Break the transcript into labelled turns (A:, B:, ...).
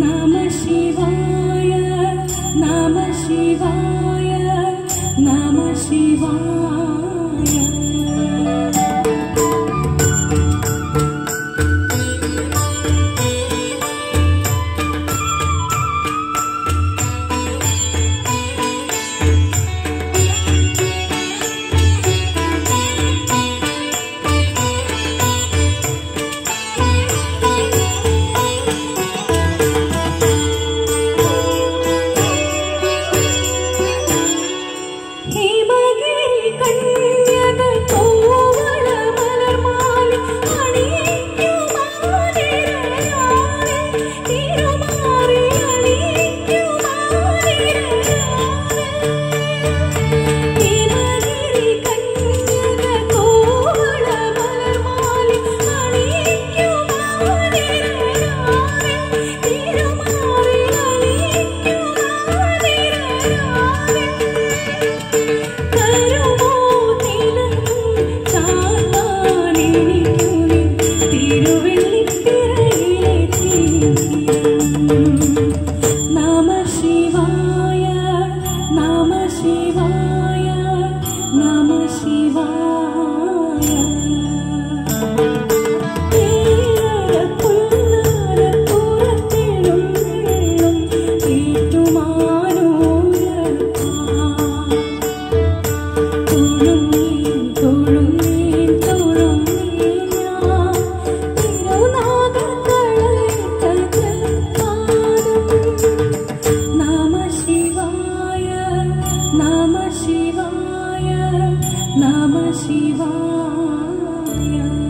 A: नम शिवाय नम शिवाय 希望。नमः शिवाय।